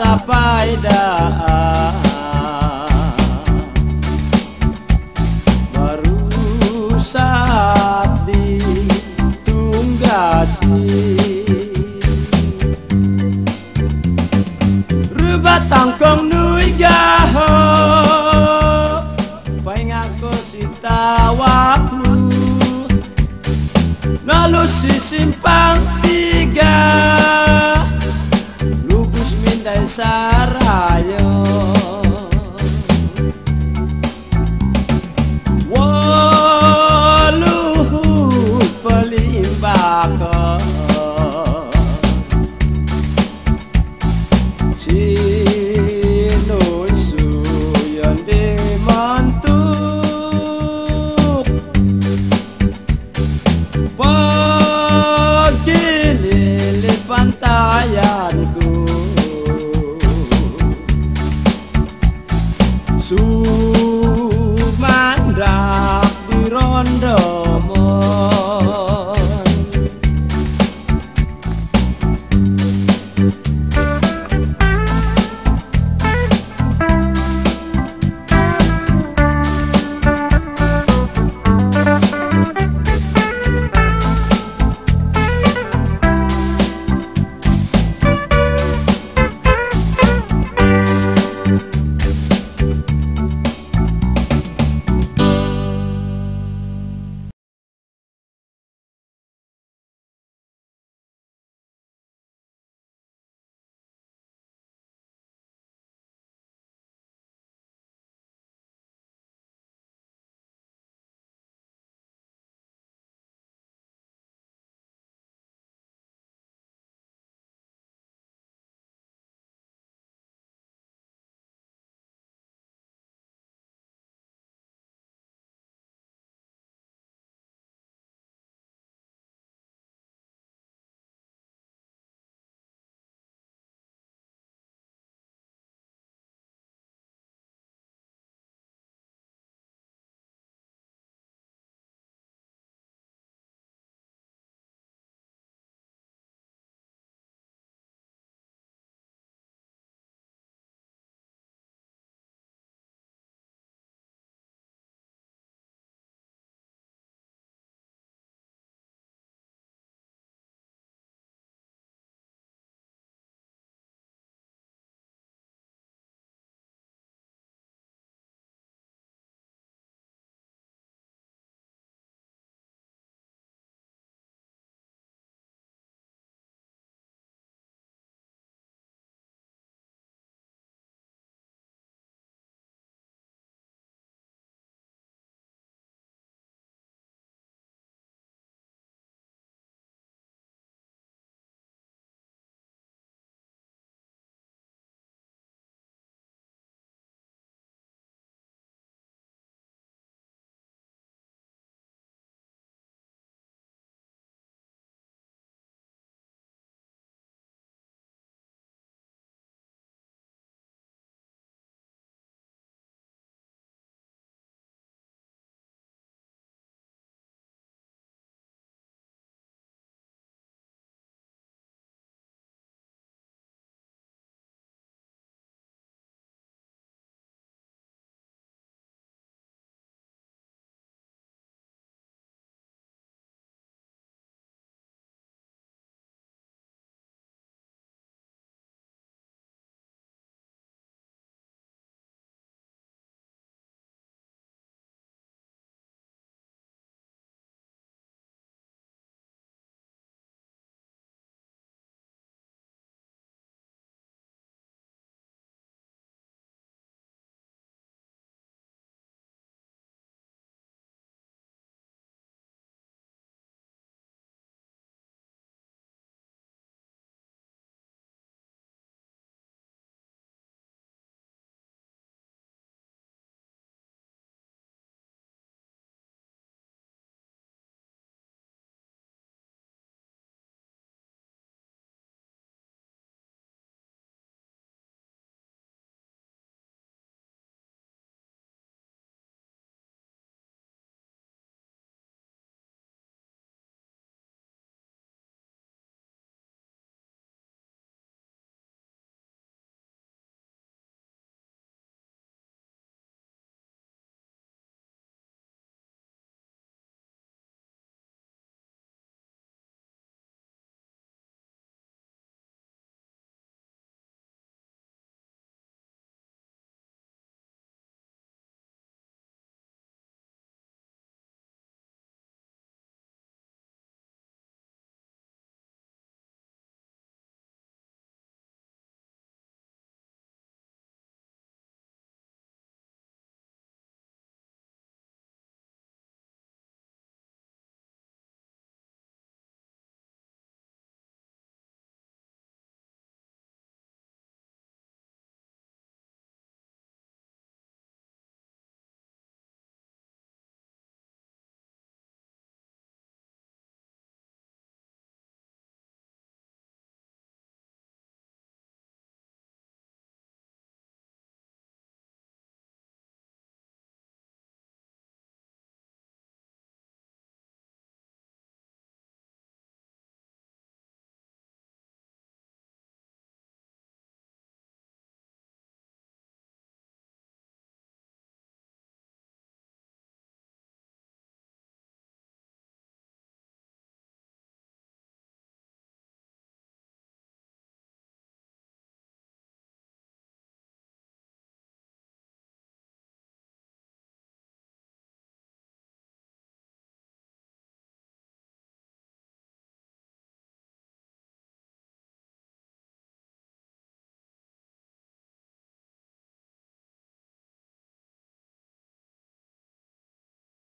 sampai dah Merusat di tunggasi Rubat tangkong nui gaho pengaku ngako si tawakmu Lalu si simpang